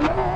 Yeah.